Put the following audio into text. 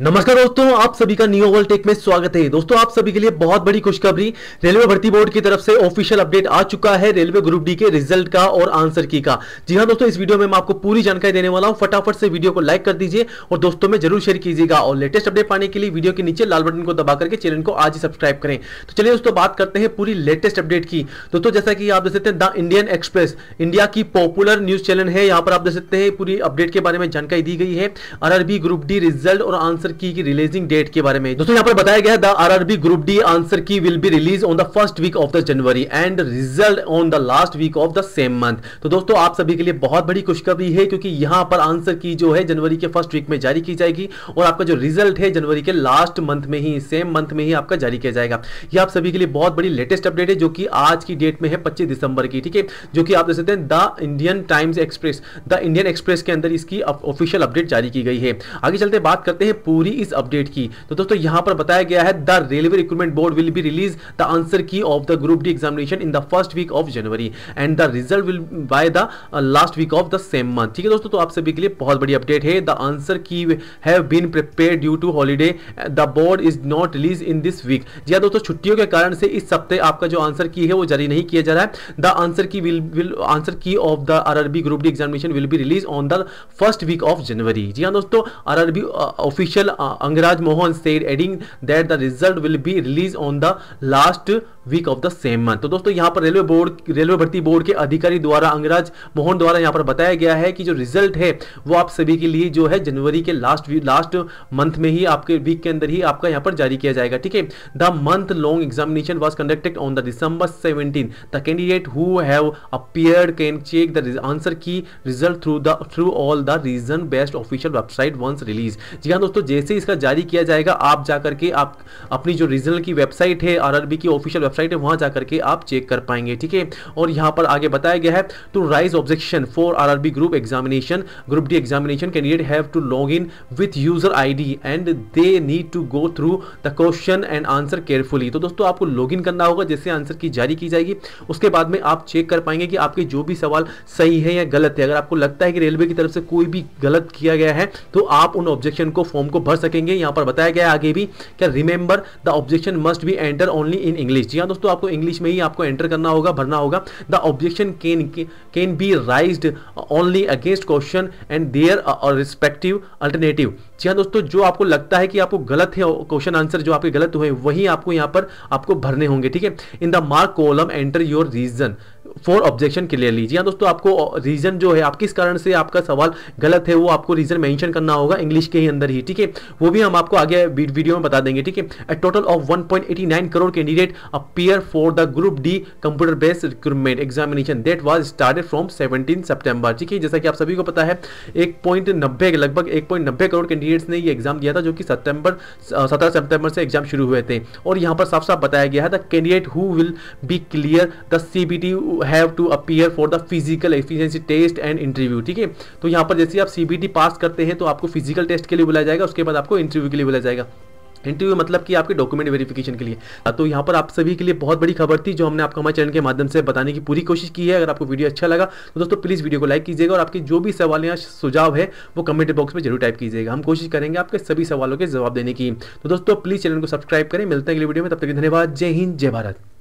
नमस्कार दोस्तों, आप सभी का न्यू वर्ल्ड टेक में स्वागत है। दोस्तों, आप सभी के लिए बहुत बड़ी खुशखबरी, रेलवे भर्ती बोर्ड की तरफ़ से ऑफिशियल अपडेट आ चुका है रेलवे ग्रुप डी के रिज़ल्ट का और आंसर की का। जी हाँ दोस्तों, इस वीडियो में मैं आपको पूरी जानकारी देने वाला हूँ। फटाफट से वीडियो को लाइक कर दीजिए और दोस्तों में ज़रूर शेयर कीजिएगा और लेटेस्ट अपडेट पाने के लिए वीडियो के नीचे लाल बटन को दबा करके चैनल को आज ही सब्सक्राइब करें। तो चलिए दोस्तों, बात करते हैं पूरी लेटेस्ट अपडेट की। दोस्तों, जैसा कि आप देख सकते हैं द इंडियन एक्सप्रेस इंडिया की पॉपुलर न्यूज़ चैनल है। यहाँ पर आप देख सकते हैं, पूरी अपडेट के बारे में जानकारी दी गई है। आरआरबी ग्रुप डी रिज़ल्ट और answer key releasing releasing date के बारे में। दोस्तों, यहाँ पर बताया गया the RRB group D answer key will be release on the first week of the January and result on the last week of the same month तो दोस्तों, आप सभी के लिए बहुत बड़ी खुशखबरी है, क्योंकि यहाँ पर आंसर की जो है जनवरी के फ़र्स्ट वीक में जारी की जाएगी और आपका जो रिज़ल्ट है जनवरी के लास्ट मंथ में ही सेम मंथ में ही आपका जारी किया जाएगा। ये आप सभी के लिए बहुत बड़ी लेटेस्ट अपडेट है, जो कि आज की डेट में है, पच्चीस दिसंबर की, ठीक है? जो कि आप देख सकते हैं the Indian Times Express the Indian Express के अंदर इसकी ऑफिशियल अपडेट जारी की गई है। आगे चलते बात करते हैं पूरी इस अपडेट की। तो दोस्तों, यहाँ पर बताया गया है, the railway recruitment board will be release the answer key of the group D examination in the first week of January and the result will by the last week of the same month ठीक है दोस्तों तो आप सभी के लिए बहुत बड़ी अपडेट है। The answer key have been prepare due to holiday the board is not release in this week जी हाँ दोस्तों, छुट्टियों के कारण से इस सप्ताह आपका जो आंसर की है, वो जारी नहीं किया जा रहा है। The answer key will will answer key of the RRB group D examination will be release on the first week of January जी हाँ दोस्तों RRB official Angraj Mohan said adding that the result will be release on the last week of the same month तो दोस्तों, यहाँ पर railway board, railway भर्ती board के अधिकारी द्वारा अंगराज मोहन द्वारा यहाँ पर बताया गया है कि जो रिज़ल्ट है, वो आप सभी के लिए जो है जनवरी के लास्ट लास्ट मंथ में ही आपके वीक के अंदर ही आपका यहाँ पर जारी किया जाएगा, ठीक है? The month long examination was conducted on the December seventeen the candidate who have appeared can check the answer key result through the through all the region best official website once release जी हाँ दोस्तों जैसे इसका जारी किया जाएगा, आप जाकर के आप अपनी जो रीजनल की वेबसाइट है आरआरबी की ऑफिशियल वेबसाइट है, वहाँ जाकर के आप चेक कर पाएँगे, ठीक है? और यहाँ पर आगे बताया गया है to raise objection for RRB group examination group D examination candidate have to log in with user ID and they need to go through the question and answer carefully तो दोस्तों, आपको लॉग इन करना होगा, जैसे answer की जारी की जाएगी, उसके बाद में आप चेक कर पाएँगे कि आपके जो भी सवाल सही है या गलत है। अगर आपको लगता है कि रेलवे की तरफ़ से कोई भी गलत किया गया है तो आप उन ऑब्जेक्शन को फॉर्म को भर सकेंगे। यहाँ पर बताया गया आगे भी क्या remember the objection must be enter only in English जी हाँ दोस्तों, आपको इंग्लिश में ही आपको एंटर करना होगा, भरना होगा। The objection can can be raise only against question and their respective alternative जी हाँ दोस्तों, जो आपको लगता है कि आपको गलत है क्वेश्चन आंसर जो आपके गलत हुए, वही आपको यहाँ पर आपको भरने होंगे, ठीक है? In the mark column enter your reason for objection clearly जी हाँ दोस्तों, आपको रीजन जो है, आप किस कारण से आपका सवाल गलत है, वो आपको रीजन मेंशन करना होगा इंग्लिश के ही अंदर ही, ठीक है? वो भी हम आपको आगे वीडियो में बता देंगे, ठीक है? A total of 1.89 crore candidate appear for the group D computer based recruitment examination that was started from 17 September ठीक है? जैसा कि आप सभी को पता है, एक पॉइंट नब्बे, लगभग एक पॉइंट नब्बे करोड़ कैंडिडेट्स ने ये एग्ज़ाम दिया था, जो कि सितंबर सत्रह सितंबर से एग्ज़ाम शुरू हुए थे। और यहाँ पर साफ़ साफ़ बताया गया है candidate who will be clear the CBT have to appear for the physical efficiency test and interview ठीक है? तो यहाँ पर जैसे आप सीबीटी पास करते हैं तो आपको फ़िज़िकल टेस्ट के लिए बुलाया जाएगा, उसके बाद आपको इंटरव्यू के लिए बुलाया जाएगा। इंटरव्यू मतलब कि आपके डॉक्यूमेंट वेरिफिकेशन के लिए। तो यहाँ पर आप सभी के लिए बहुत बड़ी खबर थी जो हमने आपको हमारे चैनल के माध्यम से बताने की पूरी कोशिश की है। अगर आपको वीडियो अच्छा लगा तो दोस्तों प्लीज़ वीडियो को लाइक कीजिएगा और आपके जो भी सवाल या सुझाव है, वो कमेंट बॉक्स में ज़रूर टाइप कीजिएगा। हम कोशिश करेंगे आपके सभी सवालों के जवाब देने की। तो दोस्तों प्लीज़ चैनल को सब्सक्राइब करें। मिलते हैं अगले वीडियो में। तब तक धन्यवाद। जय हिंद, जय भारत।